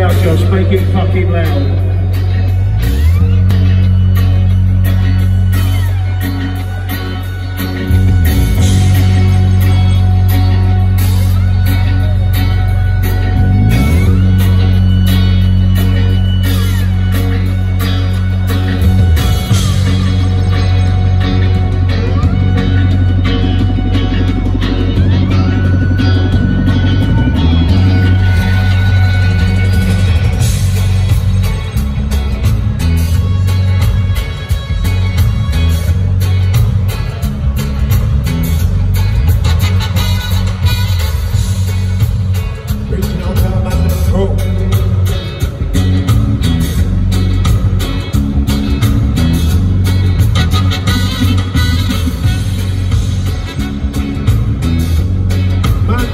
out, Josh. Make it fucking loud.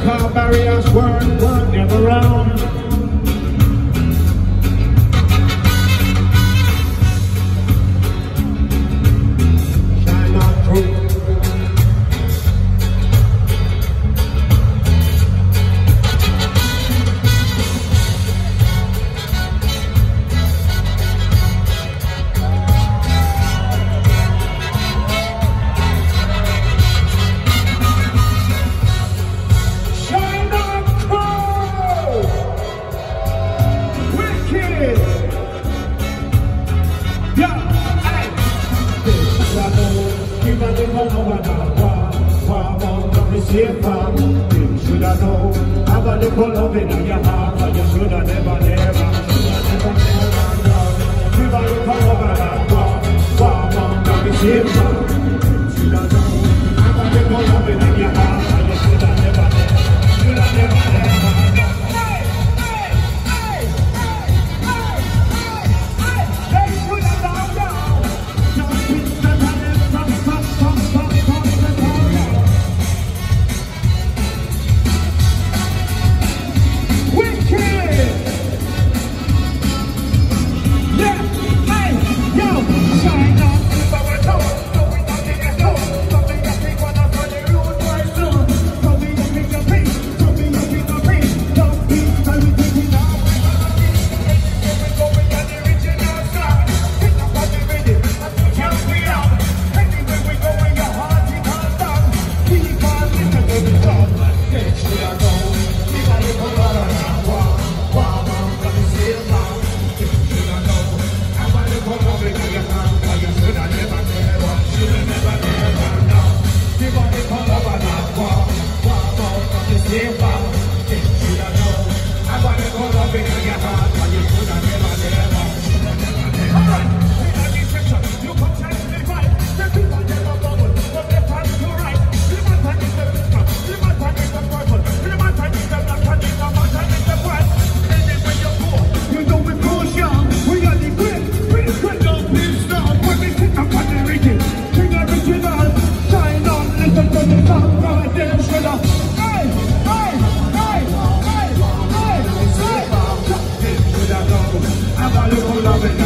car barriers weren't working around. If I knew, should I know? Have a little loving in your heart. loving.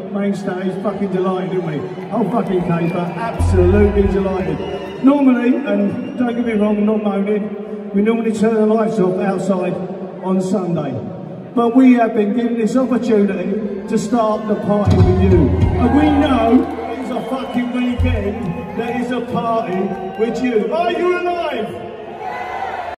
main stage, fucking delighted, didn't we? Whole fucking paper, absolutely delighted. Normally, and don't get me wrong, not moaning, we normally turn the lights off outside on Sunday. But we have been given this opportunity to start the party with you. And we know it's a fucking weekend that is a party with you. Are you alive?